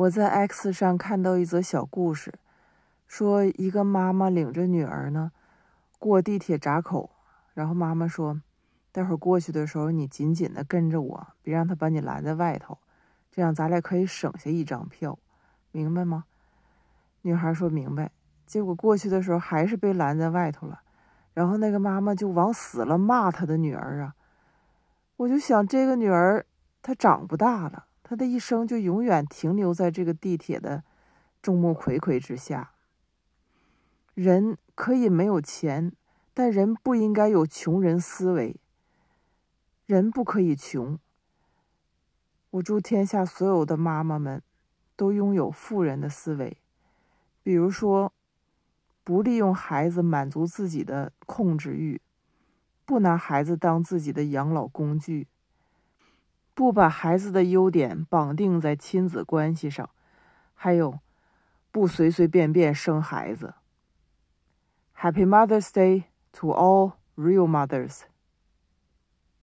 我在 X 上看到一则小故事，说一个妈妈领着女儿呢过地铁闸口，然后妈妈说：“待会儿过去的时候，你紧紧的跟着我，别让他把你拦在外头，这样咱俩可以省下一张票，明白吗？”女孩说：“明白。”结果过去的时候还是被拦在外头了，然后那个妈妈就往死了骂她的女儿啊！我就想，这个女儿她长不大了。他的一生就永远停留在这个地铁的众目睽睽之下。人可以没有钱，但人不应该有穷人思维。人不可以穷。我祝天下所有的妈妈们都拥有富人的思维，比如说，不利用孩子满足自己的控制欲，不拿孩子当自己的养老工具。不把孩子的优点绑定在亲子关系上，还有，不随随便便生孩子。Happy Mother's Day to all real mothers.